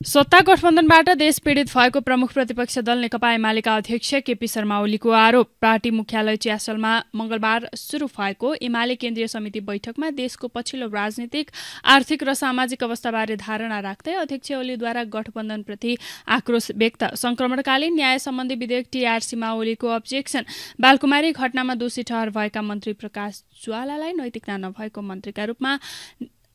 सत्ता गठबन्धनबाट देश पीडित भएको प्रमुख प्रतिपक्ष दल नेकपा एमालेका अध्यक्ष केपी शर्मा ओलीको आरोप। पार्टी मुख्यालय चियासलमा मंगलबार शुरू भएको एमाले केन्द्रीय समिति बैठकमा देशको पछिल्लो राजनीतिक आर्थिक र सामाजिक अवस्थाबारे धारणा राख्दै अध्यक्ष ओलीद्वारा गठबन्धनप्रति आक्रोश व्यक्त। संक्रमणकालीन न्याय सम्बन्धी विधेयक टीआरसीमा ओलीको अब्जेक्सन। बालकुमारी घटनामा दोषी ठहर भएका मन्त्री प्रकाश ज्वालालाई नैतिकता नभएको मन्त्रीका रूपमा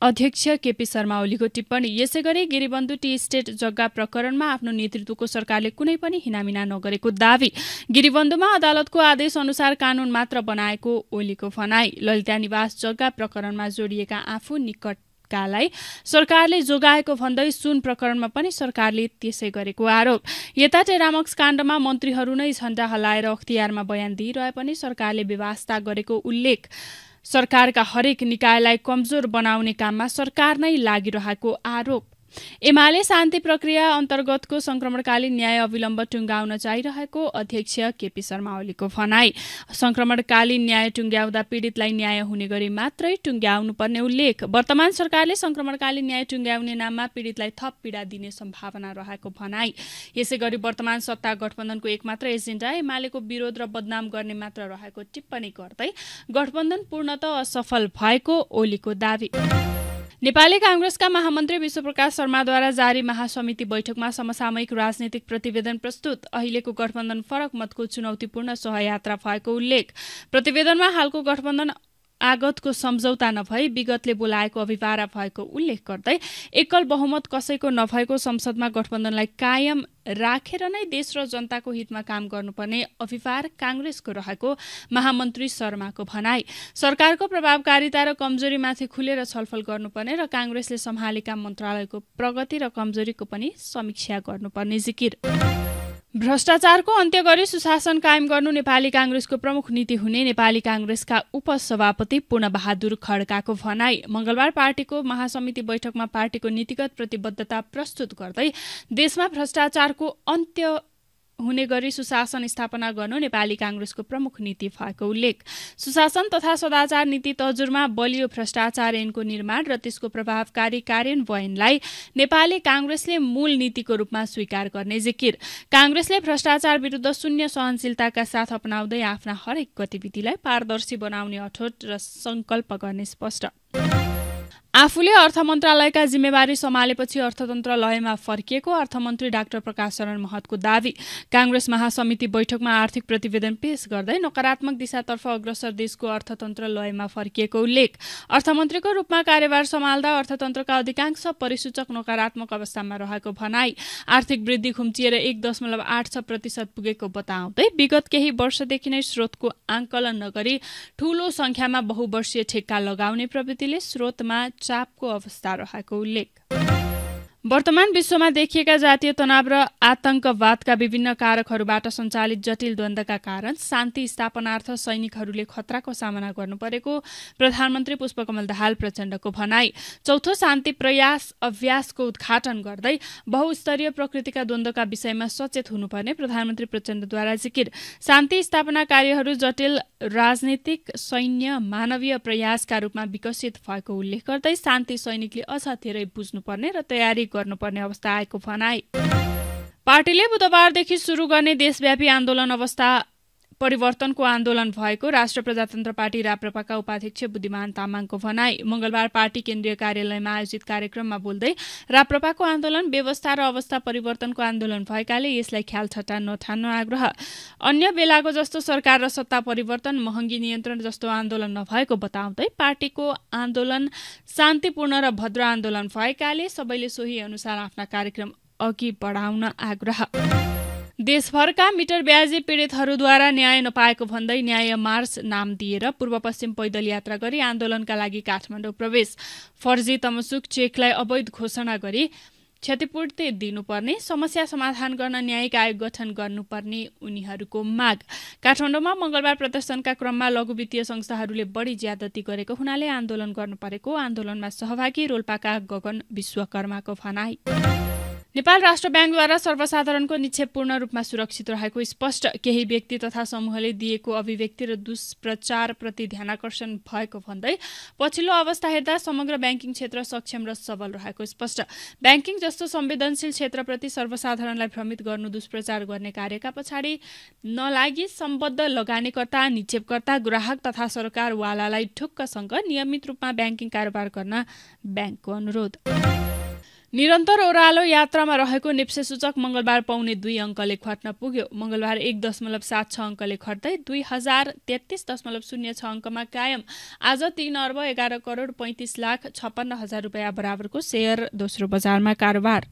अध्यक्ष केपी शर्मा ओलीको टिप्पणी। यसै गरी गिरिबन्धु टी स्टेट जग्गा प्रकरणमा आफ्नो नेतृत्वको सरकारले कुनै पनि हिनामिना नगरेको दावी। गिरिबन्धुमा अदालतको आदेश अनुसार कानून मात्र बनाएको ओलीको भनाई। ललिता निवास जग्गा प्रकरणमा जोडिएका आफू निकट कालाई सरकारले जोगाएको भन्दै सुन प्रकरणमा पनि सरकारले त्यसै गरेको आरोप। यता टेरामक्स काण्डमा मन्त्रीहरू नै झण्डा हलाएर अख्तियारमा बयान दिइरहे पनि सरकारले व्यवस्था गरेको उल्लेख सरकारका हरेक निकायलाई कमजोर बनाउने काममा सरकार नै लागिरहेको आरोप। एमाले शान्ति प्रक्रिया अन्तर्गतको संक्रमणकालीन न्याय अविलम्ब टुङ्गाउन चाहिरहेको अध्यक्ष केपी शर्मा ओलीको भनाई। संक्रमणकालीन न्याय टुङ्ग्याउँदा पीड़ितलाई न्याय हुने गरी मात्रै टुङ्ग्याउनु पर्ने उल्लेख। वर्तमान सरकारले संक्रमणकालीन न्याय टुङ्ग्याउने नाममा पीड़ितलाई थप पीड़ा दिने सम्भावना रहेको भनाई। यसै गरी वर्तमान सत्ता गठबन्धनको एकमात्र एजेन्डा एमालेको विरोध र बदनाम गर्ने मात्र रहेको टिप्पणी गर्दै गठबन्धन पूर्णत असफल भएको ओलीको दावी। नेपाली काङ्ग्रेसका महामन्त्री विश्वप्रकाश शर्माद्वारा जारी महासमिति बैठकमा समसामयिक राजनीतिक प्रतिवेदन प्रस्तुत। अहिलेको गठबन्धन फरक मतको चुनौतीपूर्ण सहयात्रा भएको उल्लेख। प्रतिवेदनमा हालको गठबन्धन आगतको सम्झौता नभई विगतले बोलाएको अभिभारा भएको उल्लेख गर्दै एकल बहुमत कसैको नभएको संसदमा गठबन्धनलाई कायम राखेर नै देश र जनताको हितमा काम गर्नुपर्ने अभिभार काङ्ग्रेसको रहेको महामन्त्री शर्माको भनाई। सरकारको प्रभावकारिता र कमजोरीमाथि खुलेर छलफल गर्नुपर्ने र काङ्ग्रेसले सम्हालेका मन्त्रालयको प्रगति र कमजोरीको पनि समीक्षा गर्नुपर्ने जिकिर। भ्रष्टाचारको अन्त्य गरी सुशासन कायम गर्नु नेपाली काङ्ग्रेसको प्रमुख नीति हुने नेपाली काङ्ग्रेसका उपसभापति पूर्णबहादुर खड्काको भनाई। मंगलबार पार्टीको महासमिति बैठकमा पार्टीको नीतिगत प्रतिबद्धता प्रस्तुत गर्दै देशमा भ्रष्टाचारको अन्त्य हुने गरी सुशासन स्थापना गर्नु नेपाली काङ्ग्रेसको प्रमुख नीति भएको उल्लेख। सुशासन तथा सदाचार नीति तजुरमा बलियो भ्रष्टाचार ऐनको निर्माण र त्यसको प्रभावकारी कार्यान्वयनलाई नेपाली काङ्ग्रेसले मूल नीतिको रूपमा स्वीकार गर्ने जिकिर। काङ्ग्रेसले भ्रष्टाचार विरूद्ध शून्य सहनशीलताका साथ अपनाउँदै आफ्ना हरेक गतिविधिलाई पारदर्शी बनाउने अठोट र संकल्प गर्ने स्पष्ट। आफूले अर्थ मन्त्रालयका जिम्मेवारी सम्हालेपछि अर्थतन्त्र लयमा फर्किएको अर्थमन्त्री डाक्टर प्रकाश शरण महतको दावी। काङ्ग्रेस महासमिति बैठकमा आर्थिक प्रतिवेदन पेश गर्दै नकारात्मक दिशातर्फ अग्रसर देशको अर्थतन्त्र लयमा फर्किएको उल्लेख। अर्थमन्त्रीको रूपमा कार्यभार सम्हाल्दा अर्थतन्त्रका अधिकांश परिसूचक नकारात्मक अवस्थामा रहेको भनाई आर्थिक वृद्धि खुम्चिएर एक दशमलव आठ छ प्रतिशत पुगेको बताउँदै विगत केही वर्षदेखि नै स्रोतको आंकलन नगरी ठूलो संख्यामा बहुवर्षीय ठेक्का लगाउने प्रवृत्तिले स्रोतमा चापको अवस्था रहेको उल्लेख वर्तमान विश्वमा देखिएका जातीय तनाव र आतंकवादका विभिन्न कारकहरूबाट सञ्चालित जटिल द्वन्द्वका कारण शान्ति स्थापनार्थ सैनिकहरूले खतराको सामना गर्नु परेको प्रधानमन्त्री पुष्पकमल दाहाल प्रचण्डको भनाई। चौथो शान्ति प्रयास अभ्यासको उद्घाटन गर्दै बहुस्तरीय प्रकृतिका द्वन्द्वका विषयमा सचेत हुनुपर्ने प्रधानमन्त्री प्रचण्डद्वारा जिकिर। शान्ति स्थापना कार्यहरू जटिल राजनीतिक सैन्य मानवीय प्रयासका रूपमा विकसित भएको उल्लेख गर्दै शान्ति सैनिकले अझ धेरै बुझ्नुपर्ने र तयारी गर्नुपर्ने अवस्था आएको भनाई। पार्टीले बुधबारदेखि सुरु गर्ने देशव्यापी आन्दोलन अवस्था परिवर्तनको आन्दोलन भएको राष्ट्र प्रजातन्त्र पार्टी राप्रपाका उपाध्यक्ष बुद्धिमान तामाङको भनाई मंगलबार पार्टी केन्द्रीय कार्यालयमा आयोजित कार्यक्रममा बोल्दै राप्रपाको आन्दोलन व्यवस्था र अवस्था परिवर्तनको आन्दोलन भएकाले यसलाई ख्याल ठट्टा नठान्न आग्रह। अन्य बेलाको जस्तो सरकार र सत्ता परिवर्तन महँगी नियन्त्रण जस्तो आन्दोलन नभएको बताउँदै पार्टीको आन्दोलन शान्तिपूर्ण र भद्र आन्दोलन भएकाले सबैले सोही अनुसार आफ्ना कार्यक्रम अघि बढाउन आग्रह। देशभरका मिटर ब्याजी पीडितहरूद्वारा न्याय नपाएको भन्दै न्याय मार्च नाम दिएर पूर्व पश्चिम पैदल यात्रा गरी आन्दोलनका लागि काठमाडौँ प्रवेश। फर्जी तमसुक चेकलाई अवैध घोषणा गरी क्षतिपूर्ति दिनुपर्ने समस्या समाधान गर्न न्यायिक आयोग गठन गर्नुपर्ने उनीहरूको माग। काठमाडौँमा मंगलबार प्रदर्शनका क्रममा लघु वित्तीय संस्थाहरूले बढी ज्यादती गरेको हुनाले आन्दोलन गर्नु परेको आन्दोलनमा सहभागी रोल्पाका गगन विश्वकर्माको भनाई। नेपाल राष्ट्र ब्याङ्कद्वारा सर्वसाधारणको निक्षेप पूर्ण रूपमा सुरक्षित रहेको स्पष्ट केही व्यक्ति तथा समूहले दिएको अभिव्यक्ति र दुष्प्रचारप्रति ध्यानकर्षण भएको भन्दै पछिल्लो अवस्था हेर्दा समग्र ब्याङ्किङ क्षेत्र सक्षम र सबल रहेको स्पष्ट। ब्याङ्किङ जस्तो संवेदनशील क्षेत्रप्रति सर्वसाधारणलाई भ्रमित गर्नु दुष्प्रचार गर्ने कार्यका पछाडि नलागि सम्बद्ध लगानीकर्ता निक्षेपकर्ता ग्राहक तथा सरकारवालालाई ठुक्कसँग नियमित रूपमा ब्याङ्किङ कारोबार गर्न ब्याङ्कको अनुरोध। निरन्तर ओह्रालो यात्रामा रहेको नेप्से सूचक मङ्गलबार पाउने दुई अङ्कले खट्न पुग्यो। मङ्गलबार एक दशमलव सात छ अङ्कले खट्दै दुई हजार तेत्तिस दशमलव शून्य छ अङ्कमा कायम। आज तीन अर्ब एघार करोड पैँतिस लाख छप्पन्न हजार रुपियाँ बराबरको सेयर दोस्रो बजारमा कारोबार।